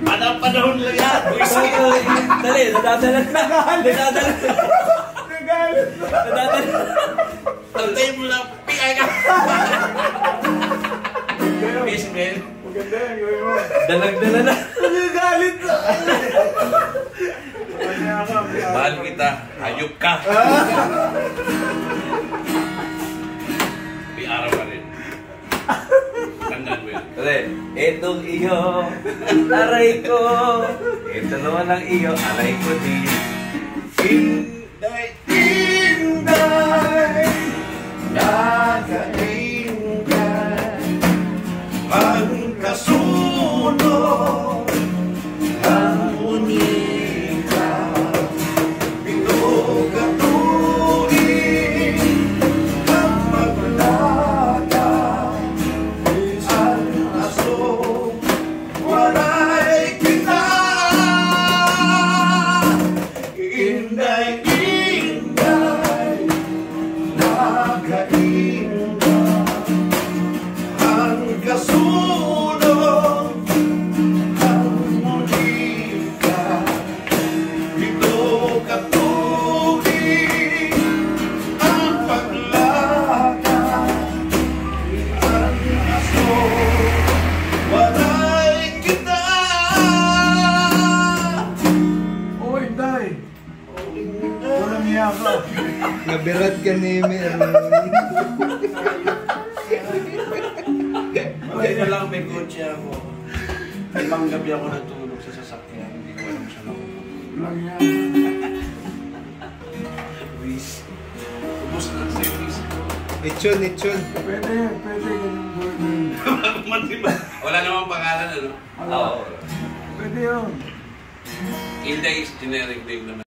Panahon panahon lang yan. Whiskey. Dali, nadadala na. Nadadala. Nagalit. Nadadala. Tantayin mo lang. Pikay ka. Miss Mel. Maganda yan, gawin mo. Dalag-dala na. Nagagalit na. Mahal kita. Ayup ka. May araw mo yan. Dali, etong iyo, aray ko. Ito naman ang iyo, aray ko din. Inday, Inday, Ka. Nabirat ka ni Meron. Okay na lang, may kotse ako. Limang gabi ako natulog sa sasakyan. Hindi ko alam siya ako. Iya. Wish. Ubus na sa wish. Itchon, itchon. Pwede, pwede ganun. Matiba. Wala namang pangalan, ano? Oo. Pwede yun. Inday is generic name naman.